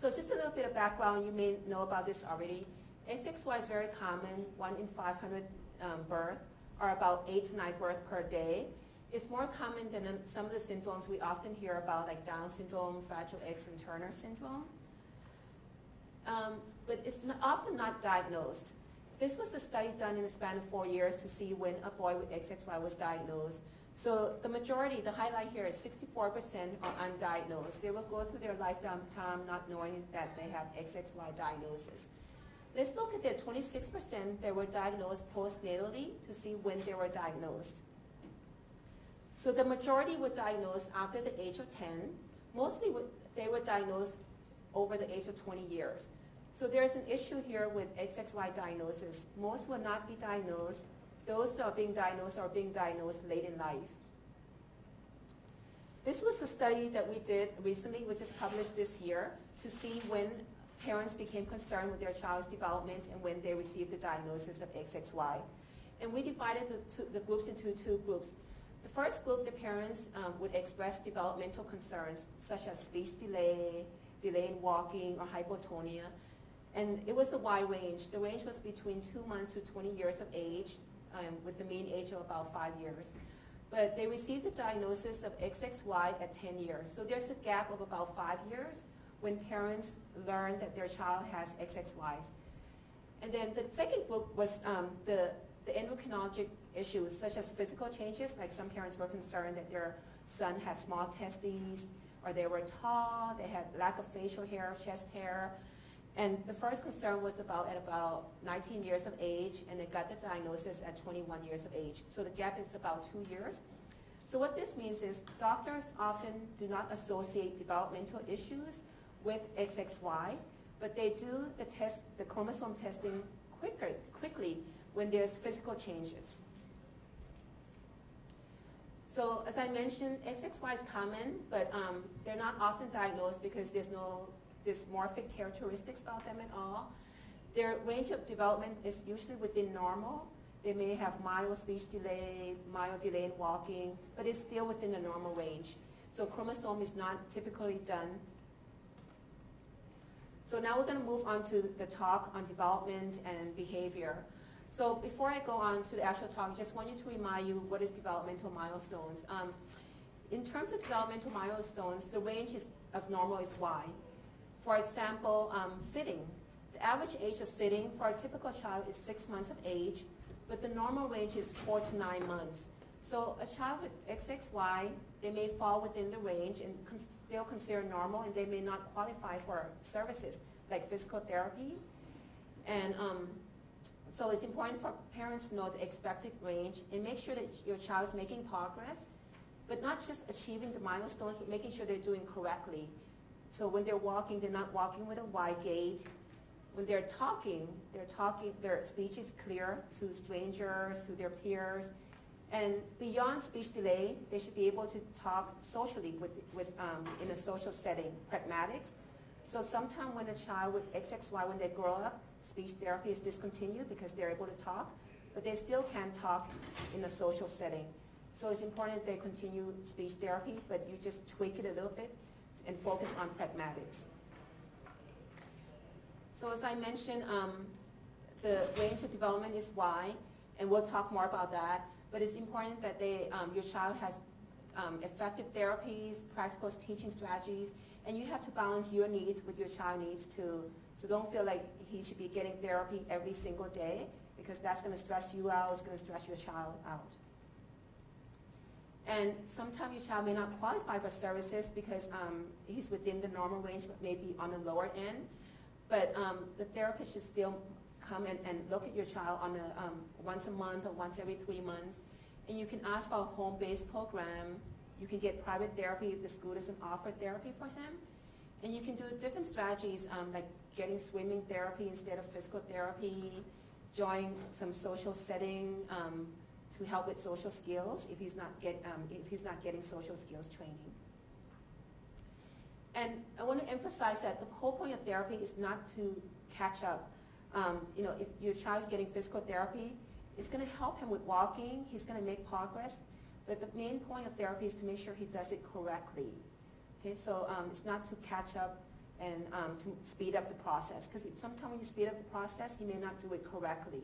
So just a little bit of background, you may know about this already. XXY is very common, one in 500 um, birth, or about eight to nine births per day. It's more common than some of the syndromes we often hear about, like Down syndrome, Fragile X, and Turner syndrome. Um, but it's not, often not diagnosed. This was a study done in a span of four years to see when a boy with XXY was diagnosed. So the majority, the highlight here is 64% are undiagnosed. They will go through their lifetime time not knowing that they have XXY diagnosis. Let's look at the 26% that were diagnosed postnatally to see when they were diagnosed. So the majority were diagnosed after the age of 10. Mostly they were diagnosed over the age of 20 years. So there's an issue here with XXY diagnosis. Most will not be diagnosed those that are being diagnosed are being diagnosed late in life. This was a study that we did recently, which is published this year, to see when parents became concerned with their child's development and when they received the diagnosis of XXY. And we divided the, two, the groups into two groups. The first group, the parents um, would express developmental concerns such as speech delay, delay in walking, or hypotonia. And it was a wide range. The range was between two months to 20 years of age um, with the mean age of about five years. But they received the diagnosis of XXY at 10 years. So there's a gap of about five years when parents learn that their child has XXYs. And then the second book was um, the, the endocrinologic issues, such as physical changes, like some parents were concerned that their son had small testes, or they were tall, they had lack of facial hair, chest hair, and the first concern was about at about 19 years of age, and they got the diagnosis at 21 years of age. So the gap is about two years. So what this means is doctors often do not associate developmental issues with XXY, but they do the test, the chromosome testing quicker, quickly when there's physical changes. So as I mentioned, XXY is common, but um, they're not often diagnosed because there's no dysmorphic characteristics about them at all. Their range of development is usually within normal. They may have mild speech delay, mild delay in walking, but it's still within the normal range. So chromosome is not typically done. So now we're going to move on to the talk on development and behavior. So before I go on to the actual talk, I just want you to remind you what is developmental milestones. Um, in terms of developmental milestones, the range is, of normal is Y. For example, um, sitting. The average age of sitting for a typical child is six months of age, but the normal range is four to nine months. So a child with XXY, they may fall within the range and con still consider normal, and they may not qualify for services like physical therapy. And um, so it's important for parents to know the expected range and make sure that your child is making progress, but not just achieving the milestones, but making sure they're doing correctly. So when they're walking, they're not walking with a wide gait. When they're talking, they're talking, their speech is clear to strangers, to their peers. And beyond speech delay, they should be able to talk socially with, with, um, in a social setting, pragmatics. So sometime when a child with XXY, when they grow up, speech therapy is discontinued because they're able to talk, but they still can talk in a social setting. So it's important they continue speech therapy, but you just tweak it a little bit and focus on pragmatics. So as I mentioned, um, the range of development is wide, and we'll talk more about that. But it's important that they, um, your child has um, effective therapies, practical teaching strategies, and you have to balance your needs with your child needs too. So don't feel like he should be getting therapy every single day because that's going to stress you out, it's going to stress your child out. And sometimes your child may not qualify for services because um, he's within the normal range but maybe on the lower end. But um, the therapist should still come and, and look at your child on a, um, once a month or once every three months. And you can ask for a home-based program. You can get private therapy if the school doesn't offer therapy for him. And you can do different strategies um, like getting swimming therapy instead of physical therapy, join some social setting, um, to help with social skills if he's not, get, um, if he's not getting social skills training. And I want to emphasize that the whole point of therapy is not to catch up. Um, you know, if your child's getting physical therapy, it's going to help him with walking. He's going to make progress. But the main point of therapy is to make sure he does it correctly. Okay, so um, it's not to catch up and um, to speed up the process. Because sometimes when you speed up the process, he may not do it correctly.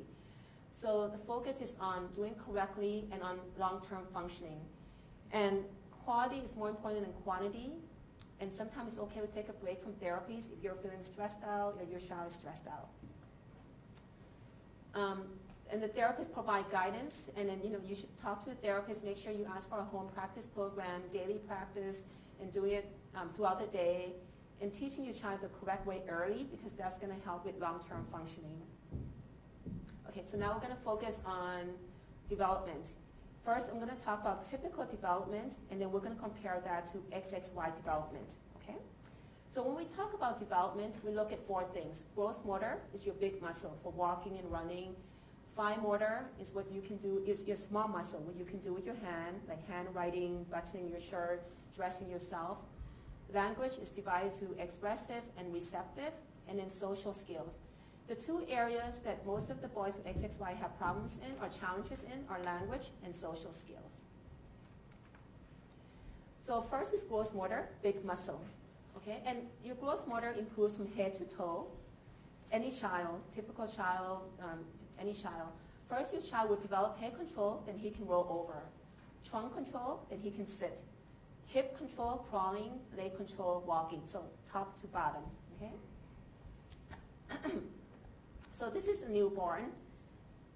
So the focus is on doing correctly and on long-term functioning. And quality is more important than quantity. And sometimes it's okay to take a break from therapies if you're feeling stressed out or your child is stressed out. Um, and the therapist provide guidance, and then you know you should talk to a therapist. Make sure you ask for a home practice program, daily practice, and doing it um, throughout the day, and teaching your child the correct way early because that's going to help with long-term functioning. Okay, so now we're going to focus on development. First, I'm going to talk about typical development, and then we're going to compare that to XXY development. Okay. So when we talk about development, we look at four things. Gross motor is your big muscle for walking and running Fine motor is what you can do, is your small muscle, what you can do with your hand, like handwriting, buttoning your shirt, dressing yourself. Language is divided to expressive and receptive, and then social skills. The two areas that most of the boys with XXY have problems in or challenges in are language and social skills. So first is gross motor, big muscle. Okay, and your gross motor improves from head to toe. Any child, typical child, um, any child. First, your child will develop head control, then he can roll over. Trunk control, then he can sit. Hip control, crawling, leg control, walking. So top to bottom, okay? so this is a newborn.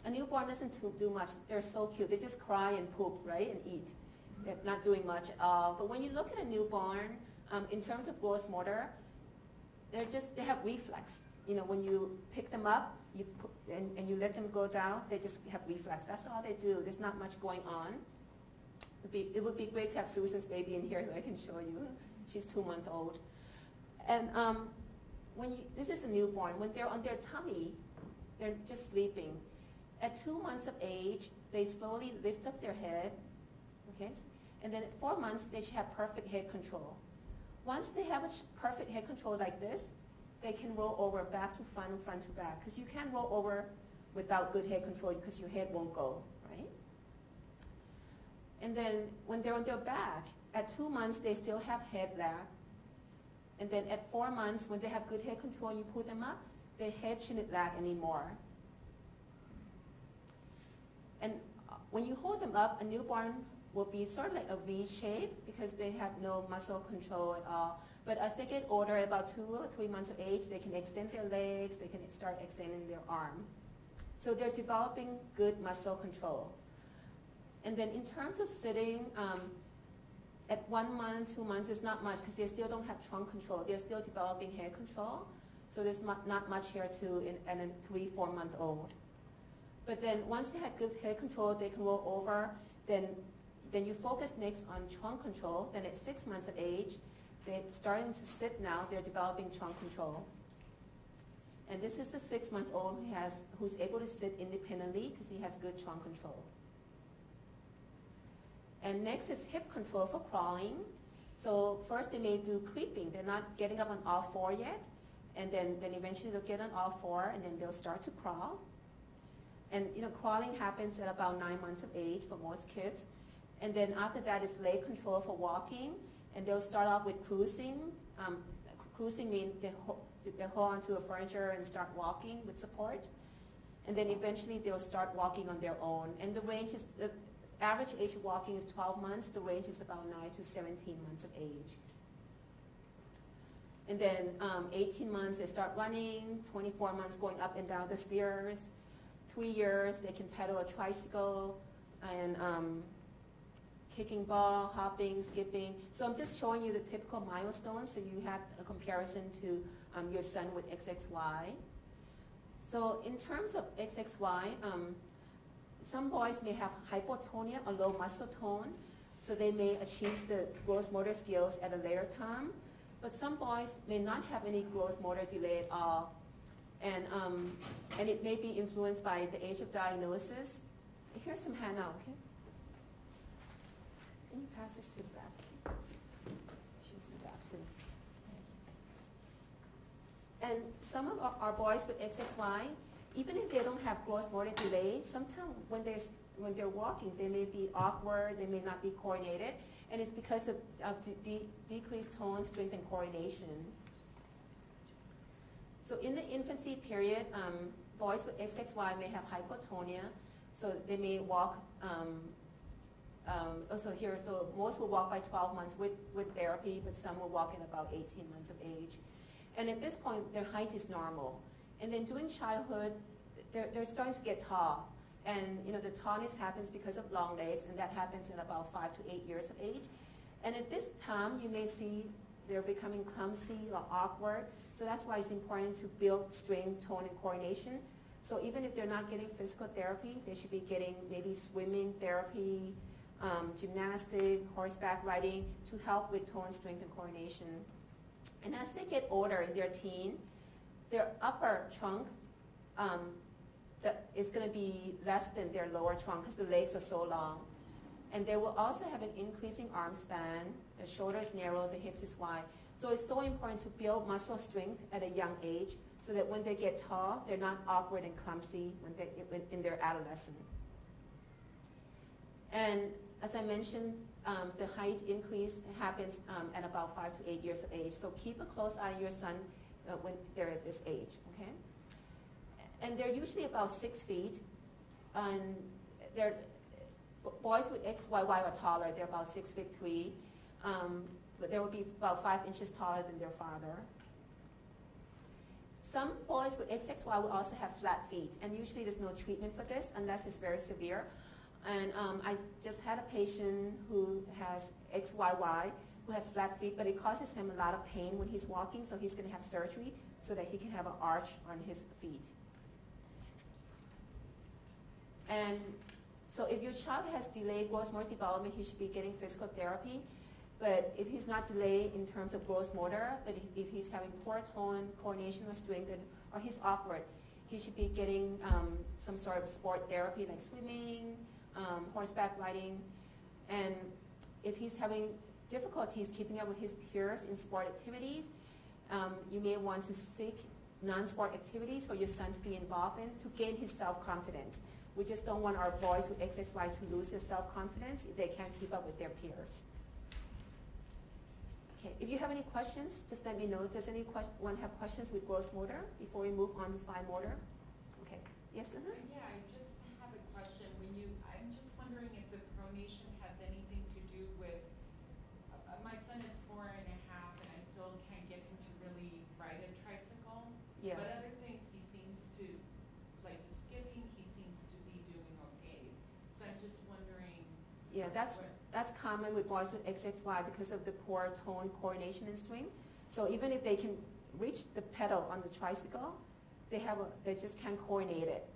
A newborn doesn't do much. They're so cute. They just cry and poop, right, and eat. They're not doing much. But when you look at a newborn, um, in terms of gross motor, they're just, they have reflex. You know, when you pick them up, you put, and, and you let them go down, they just have reflex. That's all they do. There's not much going on. It'd be, it would be great to have Susan's baby in here that I can show you. She's two months old. And um, when you, this is a newborn. When they're on their tummy, they're just sleeping. At two months of age, they slowly lift up their head, okay? And then at four months, they should have perfect head control. Once they have a perfect head control like this, they can roll over back to front and front to back. Because you can't roll over without good head control because your head won't go, right? And then when they're on their back, at two months they still have head lag. And then at four months, when they have good head control you pull them up, head shouldn't lag anymore. And when you hold them up, a newborn will be sort of like a V shape because they have no muscle control at all. But as they get older, about two or three months of age, they can extend their legs, they can start extending their arm. So they're developing good muscle control. And then in terms of sitting, um, at one month, two months is not much because they still don't have trunk control. They're still developing head control. So there's not much here to in, in a three, four month old. But then once they have good head control, they can roll over. Then, then you focus next on trunk control. Then at six months of age, they're starting to sit now. They're developing trunk control. And this is a six-month-old who has, who's able to sit independently because he has good trunk control. And next is hip control for crawling. So first they may do creeping. They're not getting up on all four yet. And then, then eventually they'll get on all four and then they'll start to crawl. And you know, crawling happens at about nine months of age for most kids. And then after that is leg control for walking. And they'll start off with cruising. Um, cruising means they, ho they hold onto a furniture and start walking with support. And then eventually they'll start walking on their own. And the range is, the average age of walking is 12 months. The range is about 9 to 17 months of age. And then um, 18 months, they start running. 24 months, going up and down the stairs. Three years, they can pedal a tricycle. And um, kicking ball, hopping, skipping. So I'm just showing you the typical milestones so you have a comparison to um, your son with XXY. So in terms of XXY, um, some boys may have hypotonia or low muscle tone, so they may achieve the gross motor skills at a later time. But some boys may not have any gross motor delay at all, and, um, and it may be influenced by the age of diagnosis. Here's some Hannah, okay? Can you pass this to the back, please? She's in the back too. And some of our, boys with XXY, even if they don't have gross motor delay, sometimes when when they're walking, they may be awkward, they may not be coordinated, and it's because of, of de decreased tone, strength, and coordination. So in the infancy period, um, boys with XXY may have hypotonia, so they may walk, um, um, also here, so most will walk by 12 months with, with therapy, but some will walk in about 18 months of age. And at this point, their height is normal. And then during childhood, they're, they're starting to get tall. And you know, the tallness happens because of long legs, and that happens in about five to eight years of age. And at this time, you may see they're becoming clumsy or awkward. So that's why it's important to build strength, tone, and coordination. So even if they're not getting physical therapy, they should be getting maybe swimming therapy, um, gymnastic, horseback riding to help with tone, strength, and coordination. And as they get older in their teen, their upper trunk um, is going to be less than their lower trunk because the legs are so long. And they will also have an increasing arm span. The shoulders narrow, the hips is wide. So it's so important to build muscle strength at a young age so that when they get tall, they're not awkward and clumsy when they're in their adolescence. And as I mentioned, um, the height increase happens um, at about five to eight years of age. So keep a close eye on your son uh, when they're at this age, okay? And they're usually about six feet. And they're, boys with XYY are taller. They're about six feet three. Um, but they will be about five inches taller than their father. Some boys with XXY will also have flat feet, and usually there's no treatment for this unless it's very severe. And um, I just had a patient who has XYY, who has flat feet, but it causes him a lot of pain when he's walking, so he's going to have surgery so that he can have an arch on his feet. And so if your child has delayed gross motor development, he should be getting physical therapy. But if he's not delayed in terms of gross motor, but if he's having poor tone, coordination, or strength, or he's awkward, he should be getting um, some sort of sport therapy like swimming, um, horseback riding. And if he's having difficulties keeping up with his peers in sport activities, um, you may want to seek non-sport activities for your son to be involved in to gain his self-confidence. We just don't want our boys with XXY to lose their self-confidence if they can't keep up with their peers. Okay, if you have any questions, just let me know. Does anyone have questions with gross motor before we move on to fine motor? Okay, yes? Uh -huh. Yeah, I just have a question. When you, I'm just wondering if the pronation has anything to do with, uh, uh, my son is four and a half and I still can't get him to really ride a tricycle. Yeah. But other things he seems to, like the skipping, he seems to be doing okay. So I'm just wondering. Yeah, that's that's common with boys with XXY because of the poor tone, coordination, and strength. So even if they can reach the pedal on the tricycle, they have a, they just can't coordinate it.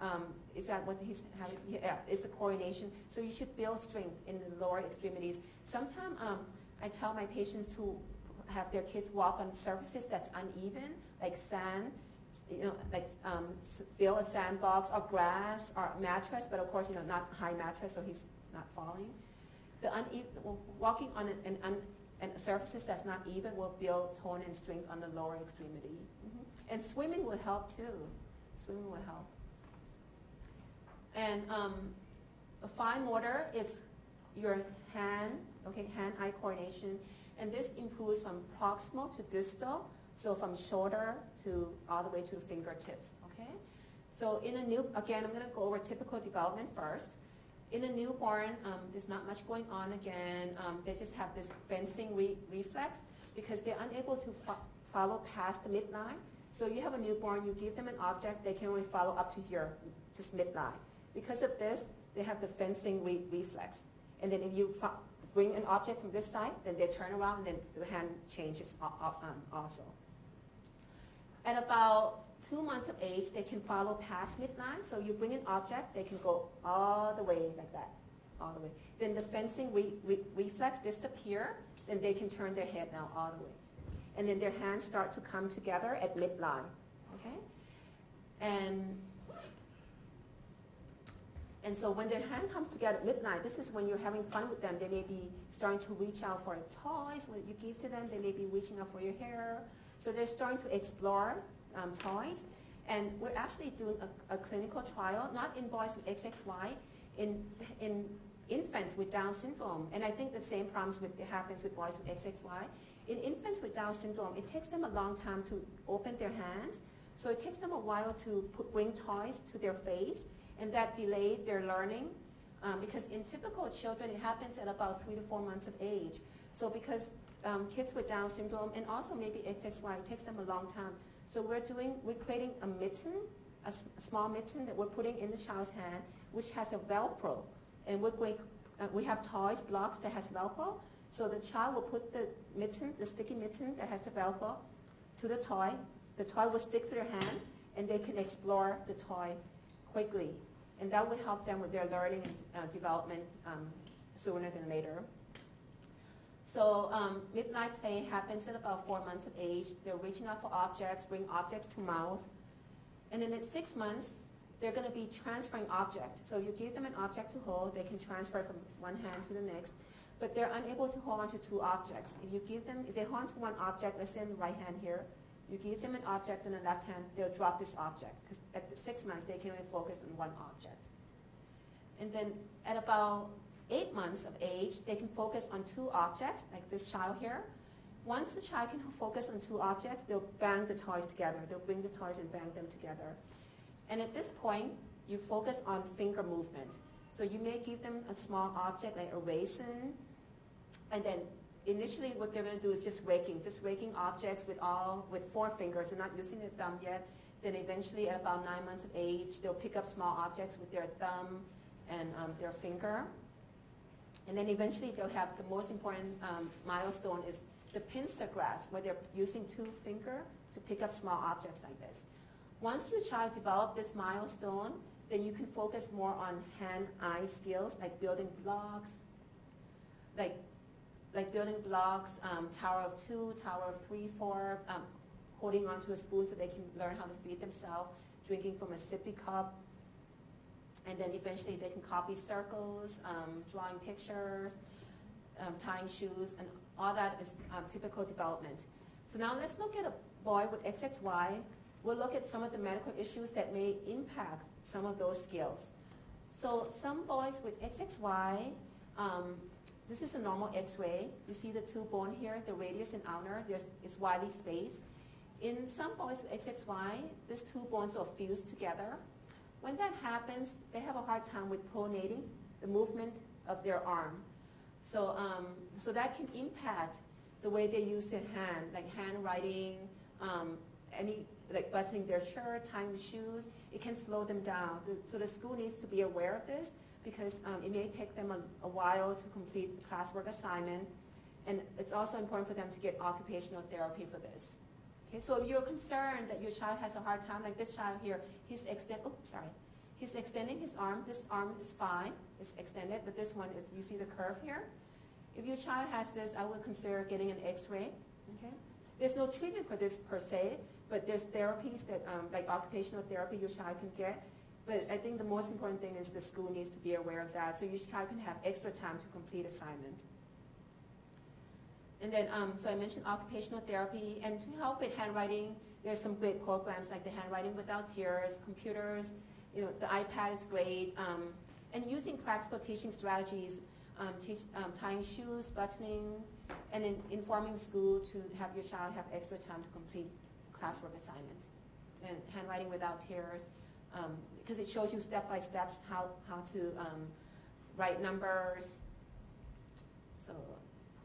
Um, is that what he's having? Yeah, it's a coordination. So you should build strength in the lower extremities. Sometimes um, I tell my patients to have their kids walk on surfaces that's uneven, like sand, you know, like um, build a sandbox or grass or mattress, but of course, you know, not high mattress, so he's not falling. The uneven, walking on an, an, an, an surfaces that's not even will build tone and strength on the lower extremity. Mm -hmm. And swimming will help too. Swimming will help. And um, a fine motor is your hand, okay, hand-eye coordination. And this improves from proximal to distal, so from shoulder to all the way to the fingertips, okay? So in a new, again, I'm gonna go over typical development first. In a newborn, um, there's not much going on again. Um, they just have this fencing re reflex because they're unable to fo follow past the midline. So you have a newborn, you give them an object, they can only follow up to here, just midline. Because of this, they have the fencing re reflex. And then if you bring an object from this side, then they turn around and then the hand changes um, also. At about two months of age, they can follow past midline. So you bring an object, they can go all the way like that, all the way. Then the fencing re re reflex disappear, then they can turn their head now all the way. And then their hands start to come together at midline, okay? And and so when their hand comes together at midline, this is when you're having fun with them. They may be starting to reach out for toys when you give to them. They may be reaching out for your hair. So they're starting to explore um, toys. And we're actually doing a, a, clinical trial, not in boys with XXY, in, in infants with Down syndrome, and I think the same problems with, it happens with boys with XXY. In infants with Down syndrome, it takes them a long time to open their hands, so it takes them a while to put, bring toys to their face, and that delayed their learning. Um, because in typical children, it happens at about three to four months of age. So because um, kids with Down syndrome and also maybe XXY, it takes them a long time. So we're doing, we're creating a mitten, a, small mitten that we're putting in the child's hand, which has a Velcro. And we're going, uh, we have toys, blocks that has Velcro. So the child will put the mitten, the sticky mitten that has the Velcro to the toy. The toy will stick to their hand and they can explore the toy quickly. And that will help them with their learning and uh, development um, sooner than later. So um, midline play happens at about four months of age. They're reaching out for objects, bring objects to mouth. And then at six months, they're going to be transferring object. So you give them an object to hold, they can transfer from one hand to the next, but they're unable to hold onto two objects. If you give them, if they hold onto one object, let's say in the right hand here, you give them an object in the left hand, they'll drop this object. Because at six months, they can only focus on one object. And then at about eight months of age, they can focus on two objects, like this child here. Once the child can focus on two objects, they'll bang the toys together. They'll bring the toys and bang them together. And at this point, you focus on finger movement. So you may give them a small object like a raisin, and then initially what they're going to do is just raking, just raking objects with all, with four fingers. They're not using their thumb yet. Then eventually at about nine months of age, they'll pick up small objects with their thumb and um, their finger. And then eventually they'll have the most important um, milestone is the pincer grasp, where they're using two fingers to pick up small objects like this. Once your child develops this milestone, then you can focus more on hand-eye skills, like building blocks, like, like building blocks, um, tower of two, tower of three, four, um, holding onto a spoon so they can learn how to feed themselves, drinking from a sippy cup, and then eventually they can copy circles, um, drawing pictures, um, tying shoes, and all that is um, typical development. So now let's look at a boy with XXY. We'll look at some of the medical issues that may impact some of those skills. So some boys with XXY, um, this is a normal X-ray. You see the two bone here, the radius and ulnar, there's, it's widely spaced. In some boys with XXY, these two bones are fused together. When that happens, they have a hard time with pronating, the movement of their arm. So, um, so that can impact the way they use their hand, like handwriting, um, any like buttoning their shirt, tying the shoes. It can slow them down. So the school needs to be aware of this because um, it may take them a, a while to complete the classwork assignment. And it's also important for them to get occupational therapy for this. Okay, so if you're concerned that your child has a hard time, like this child here, he's extend, oh, sorry. He's extending his arm. This arm is fine, it's extended, but this one is, you see the curve here? If your child has this, I would consider getting an x-ray, okay? There's no treatment for this per se, but there's therapies that, um, like occupational therapy your child can get. But I think the most important thing is the school needs to be aware of that, so your child can have extra time to complete assignment. And then, um, so I mentioned occupational therapy, and to help with handwriting, there's some great programs like the Handwriting Without Tears, computers, you know, the iPad is great, um, and using practical teaching strategies, um, teach, um, tying shoes, buttoning, and in, informing school to have your child have extra time to complete classwork assignment. And Handwriting Without Tears, because um, it shows you step by steps how, how to um, write numbers, so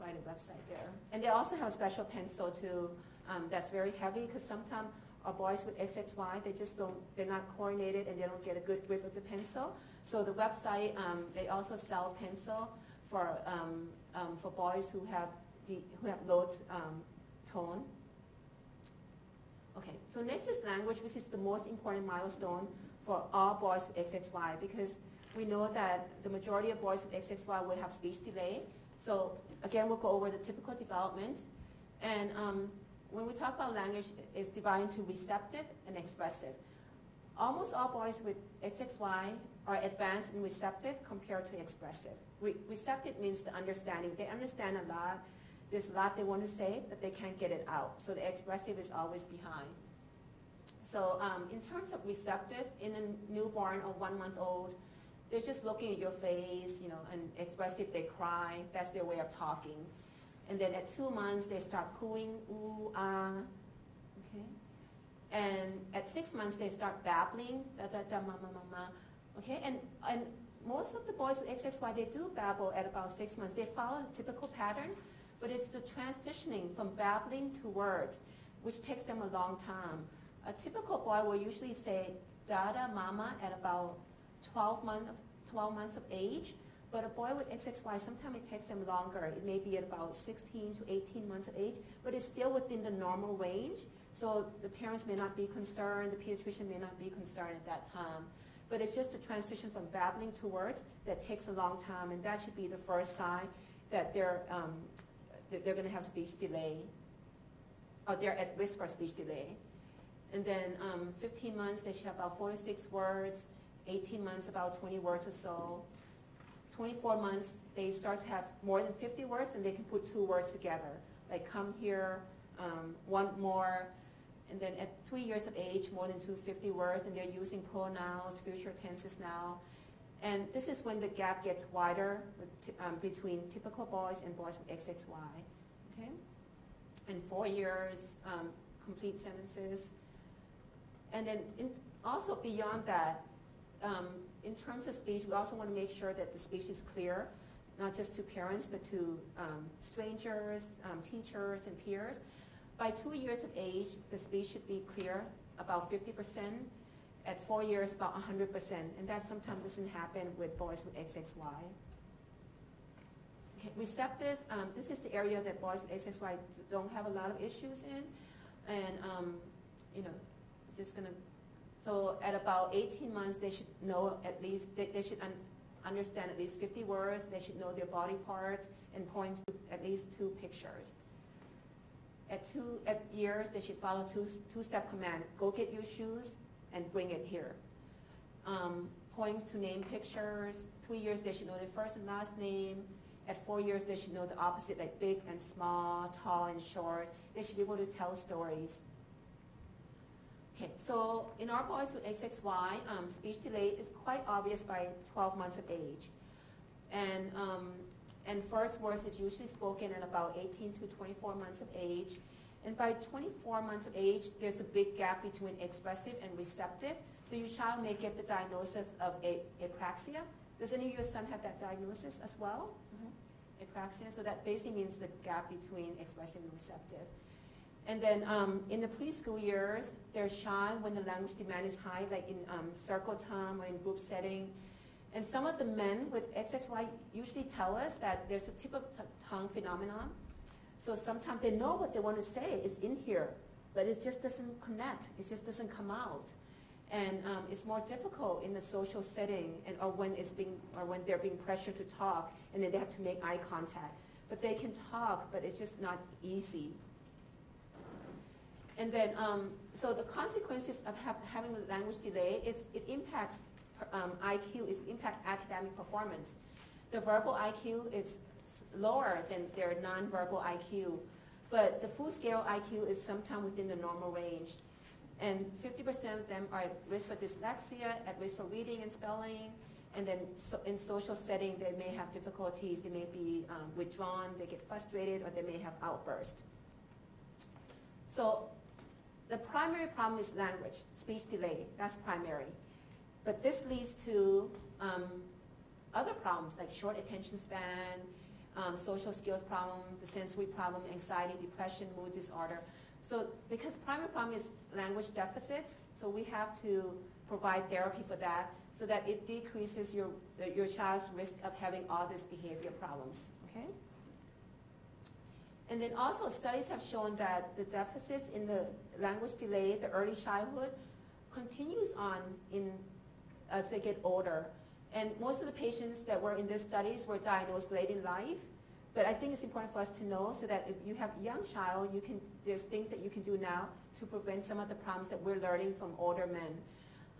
provide a website there. And they also have a special pencil too um, that's very heavy because sometimes our boys with XXY, they just don't, they're not coordinated and they don't get a good grip of the pencil. So the website, um, they also sell pencil for, um, um, for boys who have, who have low um, tone. Okay, so next is language, which is the most important milestone for all boys with XXY because we know that the majority of boys with XXY will have speech delay. So again, we'll go over the typical development. And um, when we talk about language, it's divided into receptive and expressive. Almost all boys with XXY are advanced in receptive compared to expressive. Re receptive means the understanding. They understand a lot. There's a lot they want to say, but they can't get it out. So the expressive is always behind. So um, in terms of receptive, in a newborn or one month old, they're just looking at your face, you know, and express if they cry. That's their way of talking. And then at two months, they start cooing, ooh, ah, okay? And at six months, they start babbling, da da da, ma ma ma ma, okay? And, and most of the boys with XXY, they do babble at about six months. They follow a typical pattern, but it's the transitioning from babbling to words, which takes them a long time. A typical boy will usually say dada mama at about 12, month of, 12 months of age, but a boy with XXY, sometimes it takes them longer. It may be at about 16 to 18 months of age, but it's still within the normal range. So the parents may not be concerned, the pediatrician may not be concerned at that time. But it's just a transition from babbling to words that takes a long time, and that should be the first sign that they're, um, that they're going to have speech delay, or they're at risk for speech delay. And then um, 15 months, they should have about four to six words. 18 months, about 20 words or so. 24 months, they start to have more than 50 words, and they can put two words together, like come here, um, want more. And then at three years of age, more than 250 words, and they're using pronouns, future tenses now. And this is when the gap gets wider um, between typical boys and boys with XXY. Okay? And four years, um, complete sentences. And then in, also beyond that, um, in terms of speech, we also want to make sure that the speech is clear, not just to parents, but to um, strangers, um, teachers, and peers. By two years of age, the speech should be clear, about 50%. At four years, about 100%. And that sometimes doesn't happen with boys with XXY. Okay, receptive, um, this is the area that boys with XXY don't have a lot of issues in. And, um, you know, just going to so at about 18 months, they should know at least, they, they should un understand at least 50 words. They should know their body parts and points to at least two pictures. At two at years, they should follow two, two-step command. Go get your shoes and bring it here. Um, points to name pictures. Three years, they should know their first and last name. At four years, they should know the opposite, like big and small, tall and short. They should be able to tell stories. Okay, so in our boys with XXY, um, speech delay is quite obvious by 12 months of age. And, um, and first words is usually spoken at about 18 to 24 months of age. And by 24 months of age, there's a big gap between expressive and receptive. So your child may get the diagnosis of a apraxia. Does any of your son have that diagnosis as well? Mm -hmm. Apraxia, so that basically means the gap between expressive and receptive. And then um, in the preschool years, they're shy when the language demand is high, like in um, circle time or in group setting. And some of the men with XXY usually tell us that there's a tip of tongue phenomenon. So sometimes they know what they want to say is in here, but it just doesn't connect. It just doesn't come out. And um, it's more difficult in the social setting and, or, when it's being, or when they're being pressured to talk and then they have to make eye contact. But they can talk, but it's just not easy. And then, um, so the consequences of ha having a language delay, it impacts um, IQ, it impacts academic performance. The verbal IQ is lower than their nonverbal IQ, but the full scale IQ is sometimes within the normal range. And 50% of them are at risk for dyslexia, at risk for reading and spelling, and then so in social setting, they may have difficulties, they may be um, withdrawn, they get frustrated, or they may have outbursts. So the primary problem is language, speech delay. That's primary. But this leads to um, other problems like short attention span, um, social skills problem, the sensory problem, anxiety, depression, mood disorder. So because primary problem is language deficits, so we have to provide therapy for that so that it decreases your, your child's risk of having all these behavior problems. Okay? And then also studies have shown that the deficits in the language delay, the early childhood, continues on in, as they get older. And most of the patients that were in these studies were diagnosed late in life. But I think it's important for us to know so that if you have a young child, you can, there's things that you can do now to prevent some of the problems that we're learning from older men.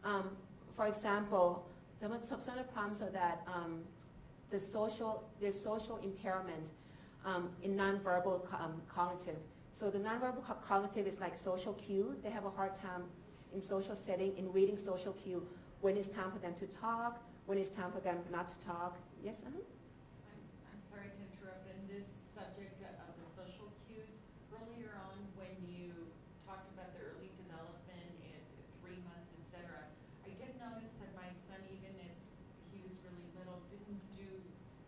Um, for example, some of the problems are that um, the social, there's social impairment um, in nonverbal um, cognitive. So the nonverbal co cognitive is like social cue. They have a hard time in social setting in reading social cue when it's time for them to talk, when it's time for them not to talk. Yes, uh-huh. I'm, I'm sorry to interrupt, in this subject of the social cues, earlier on when you talked about the early development and three months, et cetera, I did notice that my son, even as he was really little, didn't do,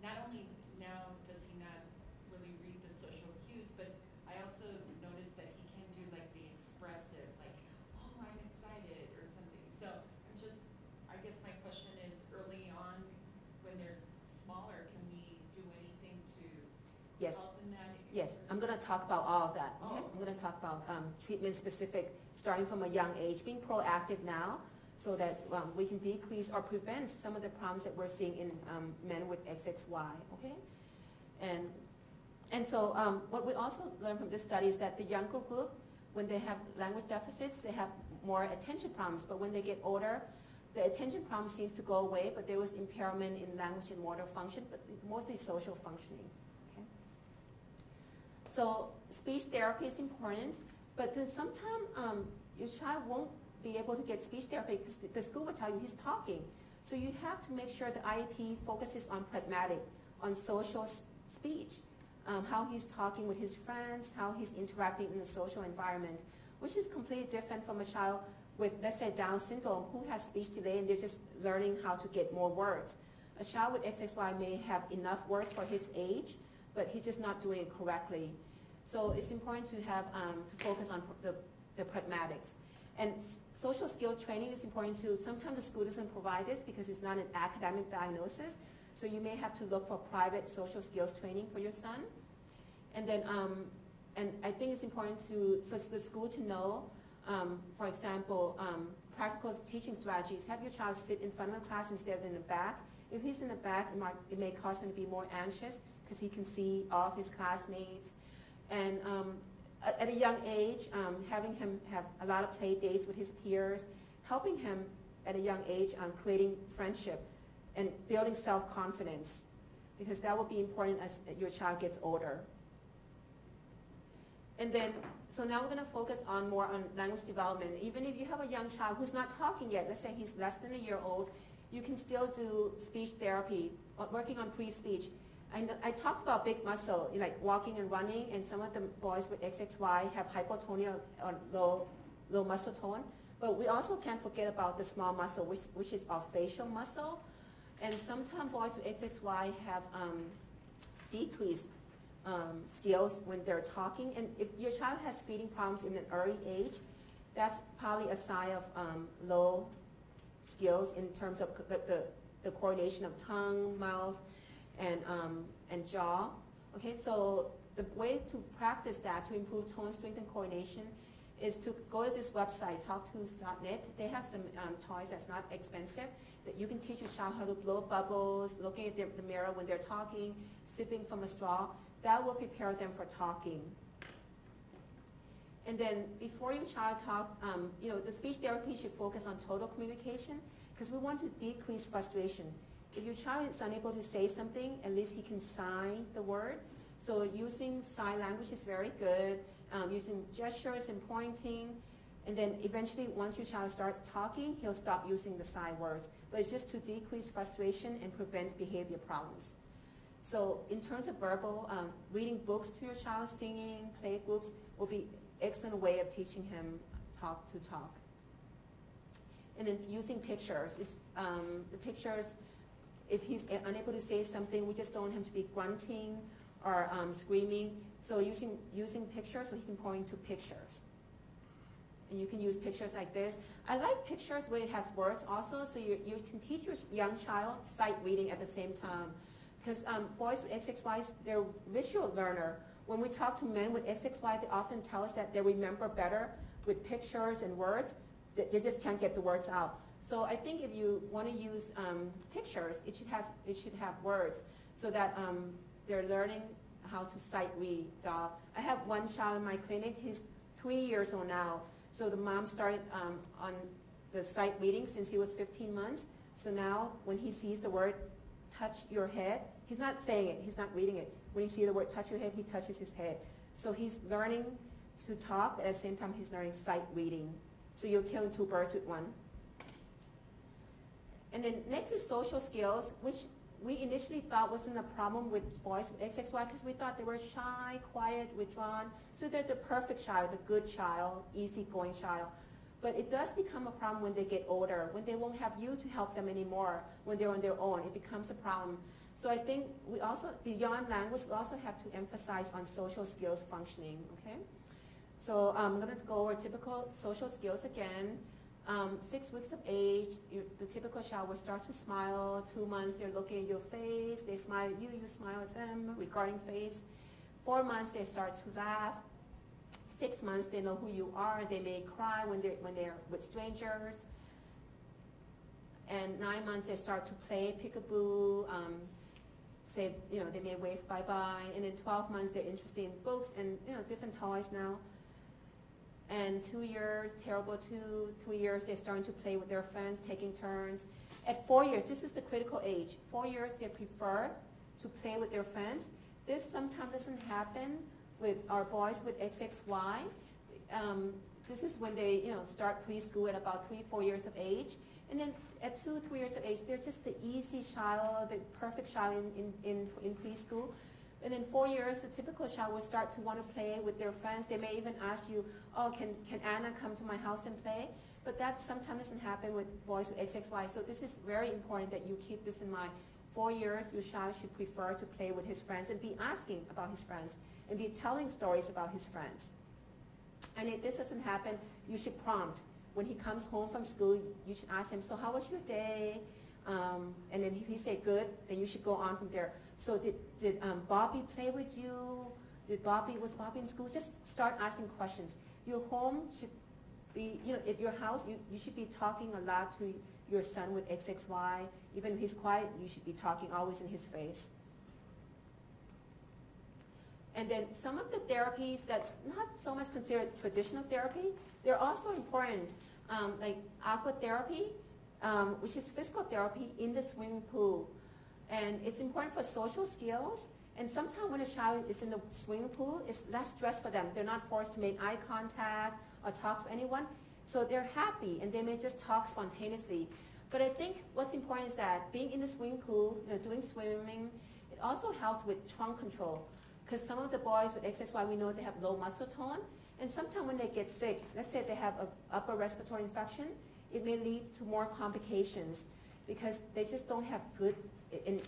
not only now does he not really read the social cues, but I also noticed that he can do like the expressive, like, oh, I'm excited, or something. So I'm just, I guess my question is, early on, when they're smaller, can we do anything to Yes. help in that? Yes, I'm going to talk about all of that. okay? Oh. I'm going to talk about um, treatment specific, starting from a young age, being proactive now so that um, we can decrease or prevent some of the problems that we're seeing in um, men with XXY, okay? And, and so um, what we also learned from this study is that the younger group, when they have language deficits, they have more attention problems, but when they get older, the attention problem seems to go away, but there was impairment in language and motor function, but mostly social functioning? So speech therapy is important, but then sometimes um, your child won't be able to get speech therapy because the, school will tell you he's talking. So you have to make sure the IEP focuses on pragmatic, on social speech, um, how he's talking with his friends, how he's interacting in the social environment, which is completely different from a child with, let's say, Down syndrome who has speech delay and they're just learning how to get more words. A child with XXY may have enough words for his age, but he's just not doing it correctly. So it's important to have, um, to focus on the, the pragmatics. And social skills training is important too. Sometimes the school doesn't provide this because it's not an academic diagnosis. So you may have to look for private social skills training for your son. And then, um, and I think it's important to, for the school to know, um, for example, um, practical teaching strategies. Have your child sit in front of the class instead of in the back. If he's in the back, it, might, it may cause him to be more anxious because he can see all of his classmates. And um, at, a young age, um, having him have a lot of play dates with his peers, helping him at a young age on creating friendship and building self-confidence because that will be important as your child gets older. And then, so now we're going to focus on more on language development. Even if you have a young child who's not talking yet, let's say he's less than a year old, you can still do speech therapy, uh, working on pre-speech. I, know, I talked about big muscle, like walking and running, and some of the boys with XXY have hypotonia or low, low muscle tone. But we also can't forget about the small muscle, which, which is our facial muscle. And sometimes boys with XXY have um, decreased um, skills when they're talking. And if your child has feeding problems in an early age, that's probably a sign of um, low skills in terms of the, the, the coordination of tongue, mouth, and, um, and jaw. Okay, so the way to practice that to improve tone, strength, and coordination is to go to this website, talktools.net. They have some um, toys that's not expensive that you can teach your child how to blow bubbles, looking at the, mirror when they're talking, sipping from a straw. That will prepare them for talking. And then before your child talk, um, you know, the speech therapy should focus on total communication because we want to decrease frustration. If your child is unable to say something, at least he can sign the word. So using sign language is very good. Um, using gestures and pointing. And then eventually, once your child starts talking, he'll stop using the sign words. But it's just to decrease frustration and prevent behavior problems. So in terms of verbal, um, reading books to your child, singing, play groups will be excellent way of teaching him talk to talk. And then using pictures. Is, um, the pictures, if he's unable to say something, we just don't want him to be grunting or um, screaming. So using, using pictures so he can point to pictures. And you can use pictures like this. I like pictures where it has words also, so you, you can teach your young child sight reading at the same time. Because um, boys with XXYs, they're visual learner. When we talk to men with XXY, they often tell us that they remember better with pictures and words. They just can't get the words out. So I think if you want to use um, pictures, it should have it should have words so that um, they're learning how to sight read. Uh, I have one child in my clinic. He's three years old now. So the mom started um, on the sight reading since he was 15 months. So now when he sees the word touch your head, he's not saying it, he's not reading it. When he sees the word touch your head, he touches his head. So he's learning to talk, at the same time he's learning sight reading. So you're killing two birds with one. And then next is social skills, which we initially thought wasn't a problem with boys with XXY because we thought they were shy, quiet, withdrawn. So they're the perfect child, the good child, easygoing child. But it does become a problem when they get older, when they won't have you to help them anymore, when they're on their own. It becomes a problem. So I think we also, beyond language, we also have to emphasize on social skills functioning, okay? So um, I'm going to go over typical social skills again. Um, six weeks of age, the typical child will start to smile. Two months, they're looking at your face. They smile at you, you smile at them, regarding face. Four months, they start to laugh. Six months, they know who you are. They may cry when they're, when they're with strangers. And nine months, they start to play peekaboo, um, say, you know, they may wave bye-bye. And in 12 months, they're interested in books and, you know, different toys now and two years, terrible two, three years, they're starting to play with their friends, taking turns. At four years, this is the critical age. Four years, they prefer to play with their friends. This sometimes doesn't happen with our boys with XXY. Um, this is when they, you know, start preschool at about three, four years of age. And then at two, three years of age, they're just the easy child, the perfect child in, in, in, in preschool. And in four years, the typical child will start to want to play with their friends. They may even ask you, oh, can, can Anna come to my house and play? But that sometimes doesn't happen with boys with XXY. So this is very important that you keep this in mind. Four years, your child should prefer to play with his friends and be asking about his friends and be telling stories about his friends. And if this doesn't happen, you should prompt. When he comes home from school, you should ask him, so how was your day? Um, and then if he say good, then you should go on from there. So did, did um, Bobby play with you? Did Bobby, was Bobby in school? Just start asking questions. Your home should be, you know, at your house, you, you should be talking a lot to your son with XXY. Even if he's quiet, you should be talking always in his face. And then some of the therapies that's not so much considered traditional therapy, they're also important, um, like aqua therapy, um, which is physical therapy in the swimming pool. And it's important for social skills. And sometimes when a child is in the swimming pool, it's less stress for them. They're not forced to make eye contact or talk to anyone. So they're happy and they may just talk spontaneously. But I think what's important is that being in the swimming pool, you know, doing swimming, it also helps with trunk control. Because some of the boys with XXY, we know they have low muscle tone. And sometimes when they get sick, let's say they have an upper respiratory infection, it may lead to more complications because they just don't have good in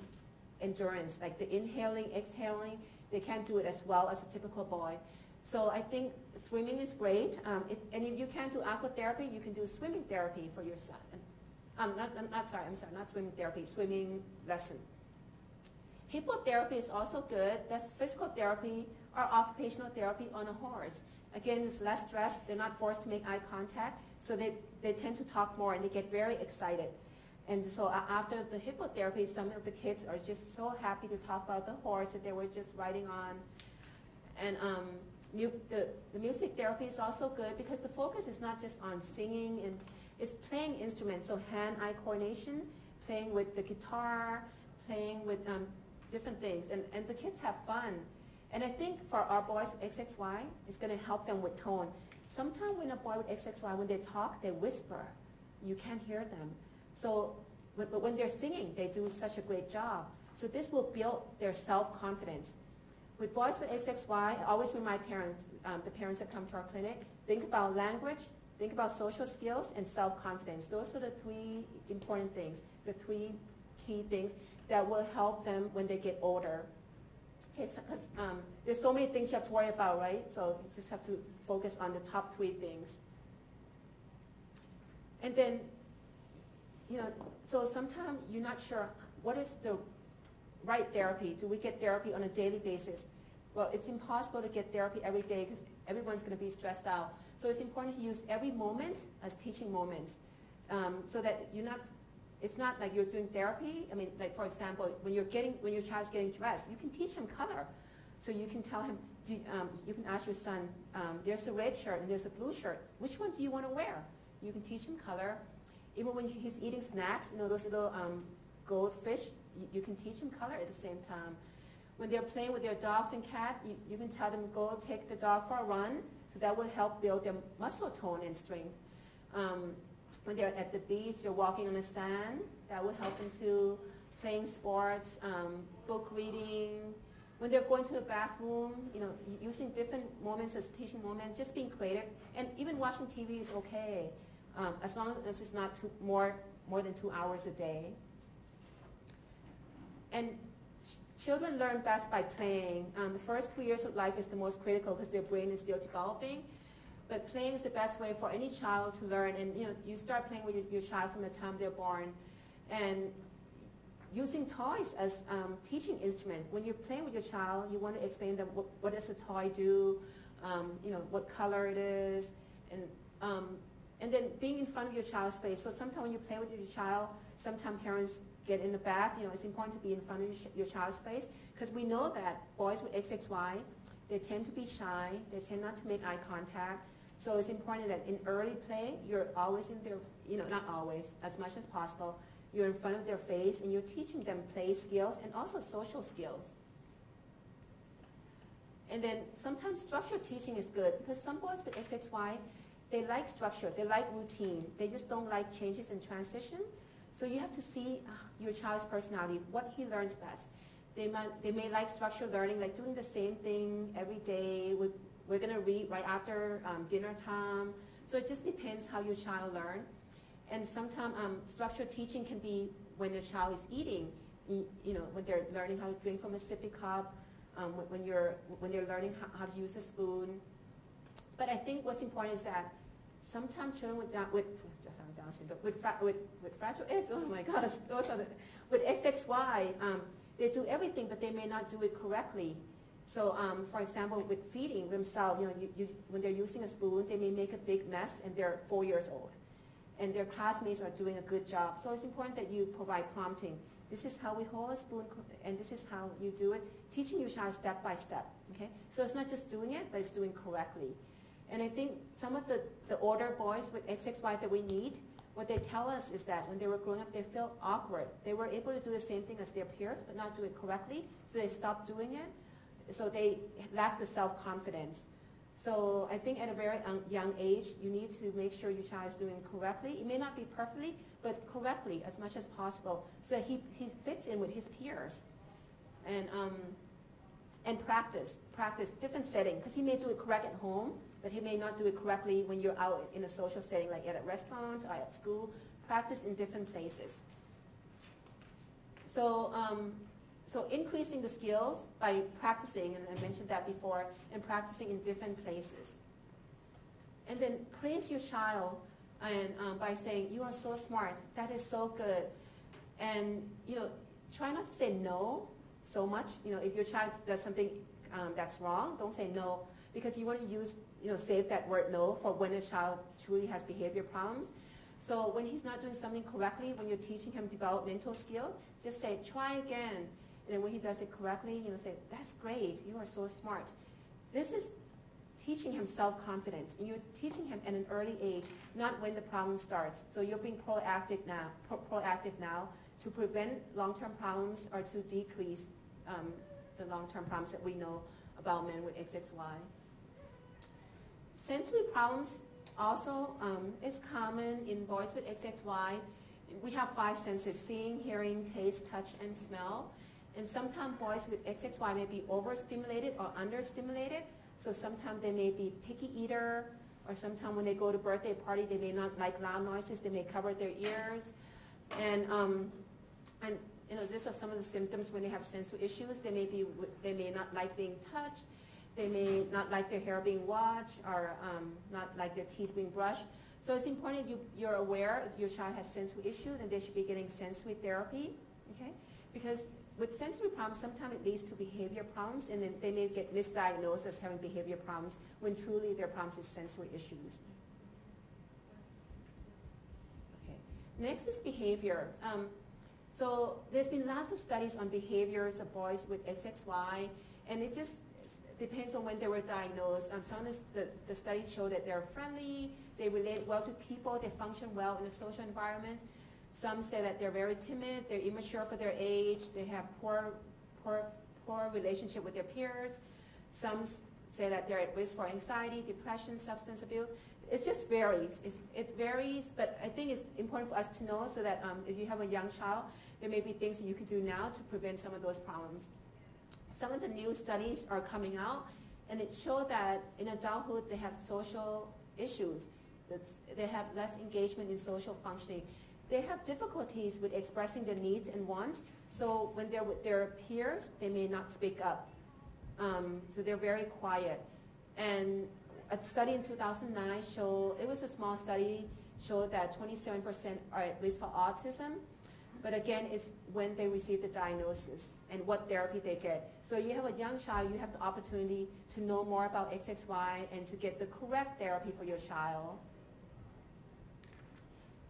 endurance, like the inhaling, exhaling, they can't do it as well as a typical boy. So I think swimming is great. Um, it, and if you can't do aqua therapy, you can do swimming therapy for your son. Um, not, I'm not sorry, I'm sorry, not swimming therapy, swimming lesson. Hippotherapy is also good. That's physical therapy or occupational therapy on a horse. Again, it's less stress. They're not forced to make eye contact, so they, they tend to talk more and they get very excited. And so after the hippotherapy, some of the kids are just so happy to talk about the horse that they were just riding on. And um, mu the, the music therapy is also good because the focus is not just on singing and it's playing instruments, so hand-eye coordination, playing with the guitar, playing with um, different things, and, and the kids have fun. And I think for our boys with XXY, it's going to help them with tone. Sometimes when a boy with XXY, when they talk, they whisper. You can't hear them. So, but, but when they're singing, they do such a great job. So this will build their self-confidence. With boys with XXY, I always remind parents, um, the parents that come to our clinic, think about language, think about social skills, and self-confidence. Those are the three important things, the three key things that will help them when they get older. Because um, there's so many things you have to worry about, right? So you just have to focus on the top three things. And then you know, so sometimes you're not sure what is the right therapy. Do we get therapy on a daily basis? Well, it's impossible to get therapy every day because everyone's going to be stressed out. So it's important to use every moment as teaching moments um, so that you're not, it's not like you're doing therapy. I mean, like for example, when you're getting, when your child's getting dressed, you can teach him color. So you can tell him, do, um, you can ask your son, um, there's a red shirt and there's a blue shirt. Which one do you want to wear? You can teach him color even when he's eating snack, you know, those little um, goldfish, you, you, can teach him color at the same time. When they're playing with their dogs and cat, you, you can tell them, go take the dog for a run, so that will help build their muscle tone and strength. Um, when they're at the beach, they're walking on the sand, that will help them to playing sports, um, book reading. When they're going to the bathroom, you know, using different moments as teaching moments, just being creative. And even watching TV is okay, um, as long as it's not too, more, more than two hours a day. And children learn best by playing. Um, the first two years of life is the most critical because their brain is still developing. But playing is the best way for any child to learn. And you know, you start playing with your, your child from the time they're born, and using toys as um, teaching instrument. When you're playing with your child, you want to explain them what, what does a toy do, um, you know, what color it is, and um, and then being in front of your child's face. So sometimes when you play with your child, sometimes parents get in the back. You know, it's important to be in front of your, child's face because we know that boys with XXY, they tend to be shy. They tend not to make eye contact. So it's important that in early play, you're always in their, you know, not always, as much as possible, you're in front of their face and you're teaching them play skills and also social skills. And then sometimes structured teaching is good because some boys with XXY, they like structure, they like routine, they just don't like changes and transition. So you have to see uh, your child's personality, what he learns best. They, might, they may like structured learning, like doing the same thing every day. We're, we're going to read right after um, dinner time. So it just depends how your child learns. And sometimes um, structured teaching can be when the child is eating, you, know, when they're learning how to drink from a sippy cup, um, when, you're, when they're learning how, to use a spoon. But I think what's important is that sometimes children with, Down, with, Down syndrome, with, with, with fragile X, oh my gosh, those are the, with XXY, um, they do everything, but they may not do it correctly. So, um, for example, with feeding themselves, you know, you, you, when they're using a spoon, they may make a big mess, and they're four years old and their classmates are doing a good job. So it's important that you provide prompting. This is how we hold a spoon, and this is how you do it, teaching your child step by step. Okay? So it's not just doing it, but it's doing correctly. And I think some of the, the older boys with XXY that we need, what they tell us is that when they were growing up, they felt awkward. They were able to do the same thing as their peers, but not do it correctly, so they stopped doing it. So they lack the self-confidence. So I think at a very young age, you need to make sure your child is doing correctly. It may not be perfectly, but correctly as much as possible so he, he fits in with his peers. And, um, and practice, practice different setting, because he may do it correct at home, but he may not do it correctly when you're out in a social setting like at a restaurant or at school. Practice in different places. So um, so increasing the skills by practicing, and I mentioned that before, and practicing in different places. And then praise your child and um, by saying, you are so smart, that is so good. And, you know, try not to say no so much. You know, if your child does something um, that's wrong, don't say no because you want to use, you know, save that word no for when a child truly has behavior problems. So when he's not doing something correctly, when you're teaching him developmental skills, just say, try again. And then when he does it correctly, you know, say, that's great, you are so smart. This is teaching him self-confidence. And you're teaching him at an early age, not when the problem starts. So you're being proactive now, pro proactive now to prevent long-term problems or to decrease um, the long-term problems that we know about men with XXY. Sensory problems also um, is common in boys with XXY. We have five senses, seeing, hearing, taste, touch, and smell. And sometimes boys with XXY may be overstimulated or understimulated. So sometimes they may be picky eater, or sometimes when they go to birthday party, they may not like loud noises. They may cover their ears. And, um, and you know, these are some of the symptoms when they have sensory issues. They may, be, they may not like being touched. They may not like their hair being washed or um, not like their teeth being brushed. So it's important you, you're aware if your child has sensory issues, then they should be getting sensory therapy, okay? Because with sensory problems, sometimes it leads to behavior problems, and then they may get misdiagnosed as having behavior problems when truly their problems is sensory issues. Okay. Next is behavior. Um, so there's been lots of studies on behaviors of boys with XXY, and it's just depends on when they were diagnosed. Um, some of the, the studies show that they're friendly, they relate well to people, they function well in a social environment. Some say that they're very timid, they're immature for their age, they have poor, poor, poor relationship with their peers. Some say that they're at risk for anxiety, depression, substance abuse. It just varies. It's, it varies, but I think it's important for us to know so that um, if you have a young child, there may be things that you can do now to prevent some of those problems. Some of the new studies are coming out, and it shows that in adulthood they have social issues. They have less engagement in social functioning. They have difficulties with expressing their needs and wants, so when they're with their peers, they may not speak up. Um, so they're very quiet. And a study in 2009 showed, it was a small study, showed that 27% are at risk for autism. But again, it's when they receive the diagnosis and what therapy they get. So you have a young child, you have the opportunity to know more about XXY and to get the correct therapy for your child.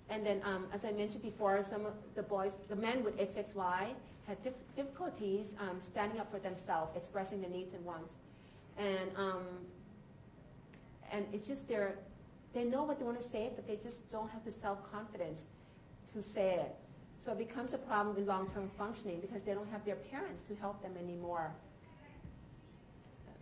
And then, um, as I mentioned before, some of the boys, the men with XXY had dif difficulties um, standing up for themselves, expressing their needs and wants. And, um, and it's just they're, they know what they want to say, but they just don't have the self-confidence to say it. So it becomes a problem in long-term functioning because they don't have their parents to help them anymore.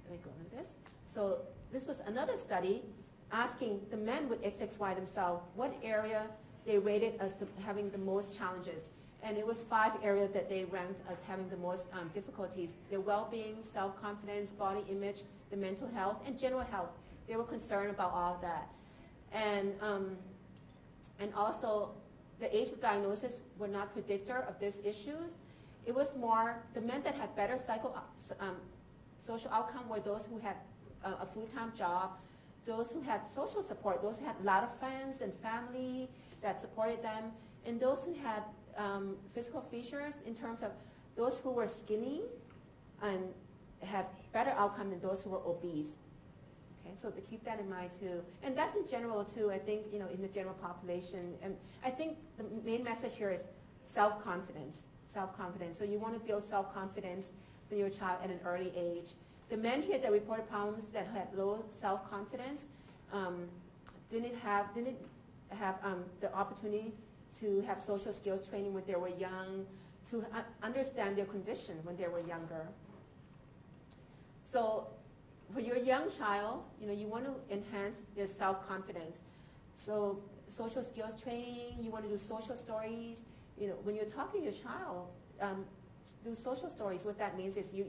Let me go on this. So this was another study asking the men with XXY themselves what area they rated as the, having the most challenges. And it was five areas that they ranked as having the most um, difficulties. Their well-being, self-confidence, body image, the mental health, and general health. They were concerned about all of that. And, um, and also, the age of diagnosis were not predictor of these issues. It was more, the men that had better psycho, um, social outcome were those who had a, a full-time job, those who had social support, those who had a lot of friends and family, that supported them, and those who had um, physical features in terms of those who were skinny and had better outcome than those who were obese. Okay, so to keep that in mind too. And that's in general too, I think, you know, in the general population. And I think the main message here is self-confidence, self-confidence. So you want to build self-confidence for your child at an early age. The men here that reported problems that had low self-confidence um, didn't have, didn't have um, the opportunity to have social skills training when they were young, to understand their condition when they were younger. So for your young child, you know, you want to enhance their self-confidence. So social skills training, you want to do social stories. You know, when you're talking to your child, um, do social stories. What that means is you,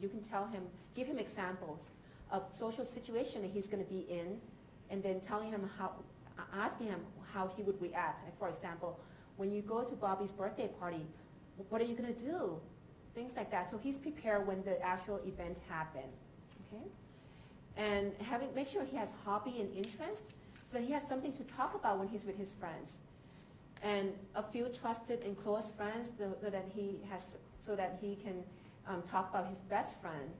you can tell him, give him examples of social situation that he's going to be in, and then telling him how, asking him how he would react. Like for example, when you go to Bobby's birthday party, what are you going to do? Things like that. So he's prepared when the actual event happens. Okay? And having, make sure he has hobby and interest so he has something to talk about when he's with his friends. And a few trusted and close friends so, that he has, so that he can um, talk about his best friend.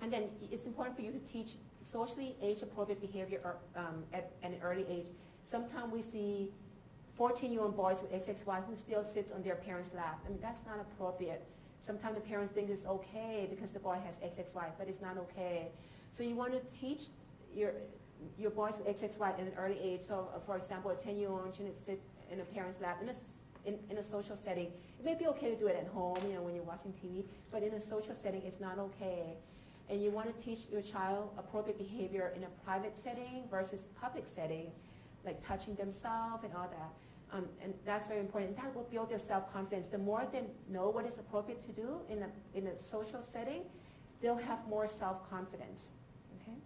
And then it's important for you to teach socially age-appropriate behavior um, at, at, an early age. Sometimes we see 14-year-old boys with XXY who still sits on their parents' lap. I mean, that's not appropriate. Sometimes the parents think it's okay because the boy has XXY, but it's not okay. So you want to teach your, your boys with XXY at an early age. So, uh, for example, a 10-year-old shouldn't sit in a parent's lap in a, in, in a social setting. It may be okay to do it at home, you know, when you're watching TV, but in a social setting, it's not okay and you want to teach your child appropriate behavior in a private setting versus public setting, like touching themselves and all that. Um, and that's very important. That will build their self-confidence. The more they know what is appropriate to do in a, in a social setting, they'll have more self-confidence. Okay?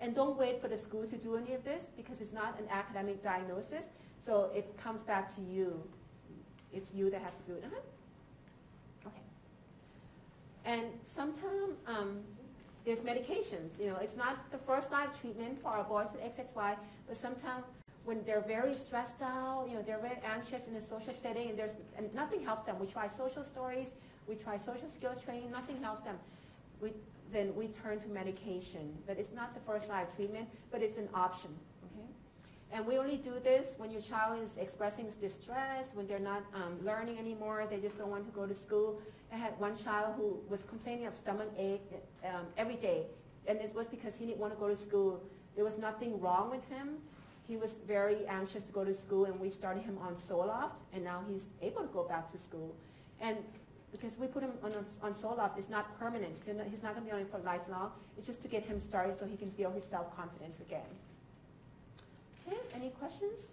And don't wait for the school to do any of this because it's not an academic diagnosis. So it comes back to you. It's you that have to do it. Uh -huh. Okay. And sometimes um, there's medications. You know, it's not the first line treatment for our boys with XXY, but sometimes when they're very stressed out, you know, they're very anxious in a social setting, and there's and nothing helps them. We try social stories, we try social skills training, nothing helps them. We, then we turn to medication, but it's not the first line of treatment, but it's an option. Okay, and we only do this when your child is expressing distress, when they're not um, learning anymore, they just don't want to go to school. I had one child who was complaining of stomach ache um, every day, and it was because he didn't want to go to school. There was nothing wrong with him. He was very anxious to go to school, and we started him on Zoloft, and now he's able to go back to school. And Because we put him on, on Zoloft, it's not permanent. He's not- going to be on it for lifelong. It's just to get him started so he can build his self-confidence again. Okay, any questions?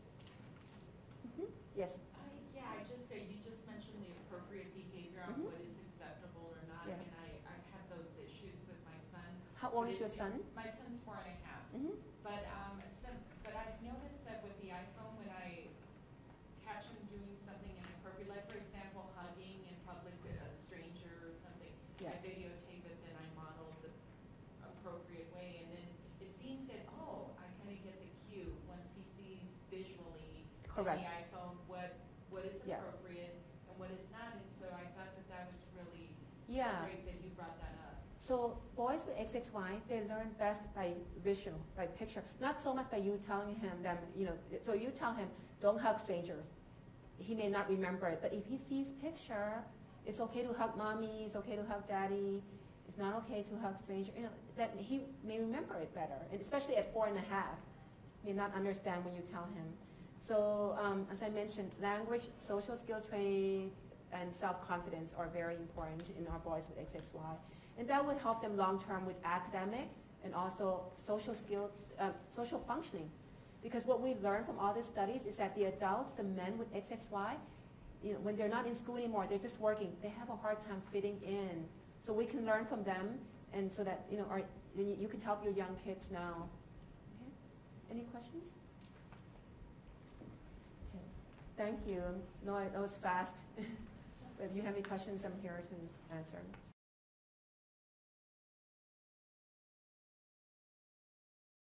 Mhm. Yes, Uh, yeah, I just, uh, you just mentioned the appropriate behavior on Mhm. what is acceptable or not, Yeah. and I, I've had those issues with my son. how old is your son? My son's four and a half. Mhm. But, um, some, but I've noticed that with the iPhone, when I catch him doing something inappropriate, like for example, hugging in public with a stranger or something, Yeah. I videotape it, then I model the appropriate way, and then it seems that, oh, I kind of get the cue once he sees Correct. the iPhone what, what is Yeah. appropriate and what is not, and so I thought that that was really Yeah. great that you brought that up. So boys with XXY, they learn best by visual, by picture, not so much by you telling him them, you know, so you tell him, don't hug strangers. He may not remember it, but if he sees picture, it's okay to hug mommy, it's okay to hug daddy, it's not okay to hug stranger, you know, that he may remember it better, and especially at four and a half, may not understand when you tell him. So, um, as I mentioned, language, social skills training, and self-confidence are very important in our boys with XXY. And that would help them long-term with academic and also social skill, uh, social functioning. Because what we learned from all these studies is that the adults, the men with XXY, you know, when they're not in school anymore, they're just working, they have a hard time fitting in. So we can learn from them and so that, you know, our, you can help your young kids now. Okay. Any questions? Thank you. No, I- that was fast. If you have any questions, I'm here to answer.